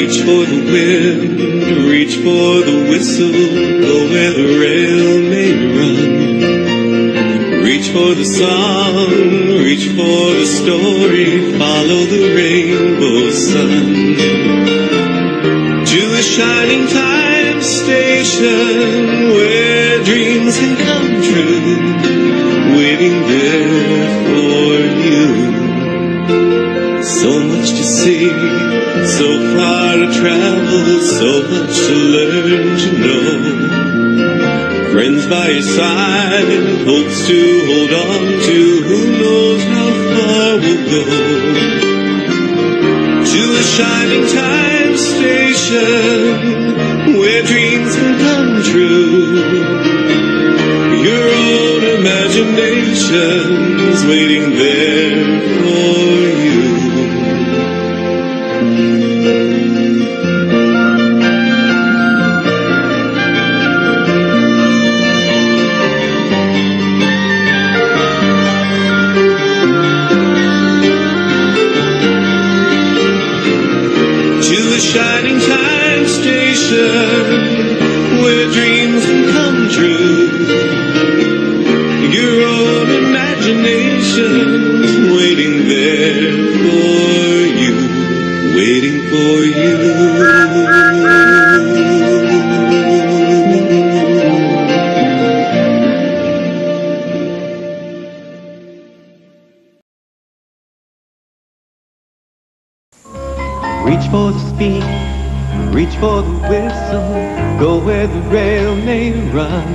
Reach for the wind, reach for the whistle, go where the rail may run. Reach for the song, reach for the story, follow the rainbow sun. To a shining time station where dreams can come true, waiting there for you. So much to see, so far to travel, so much to learn to know. Friends by your side, hopes to hold on to, who knows how far we'll go. To a shining time station, where dreams can come true. Your own imagination's waiting there station where dreams can come true. Your own imagination's waiting there for you, waiting for you. Reach for the speed, reach for the whistle, go where the rail may run.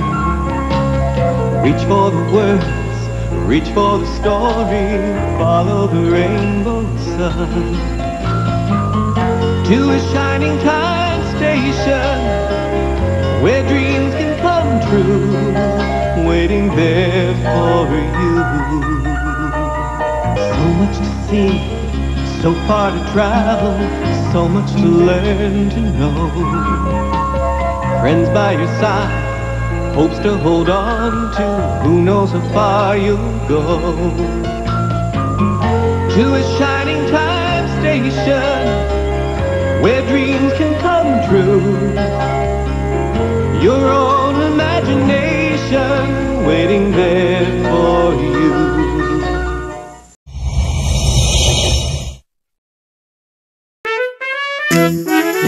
Reach for the words, reach for the story, follow the rainbow sun. To a shining time station, where dreams can come true, waiting there for you. So much to see so far to travel, so much to learn to know. Friends by your side, hopes to hold on to, who knows how far you'll go. To a shining time station, where dreams can come true. Your own imagination waiting there Mm-hmm.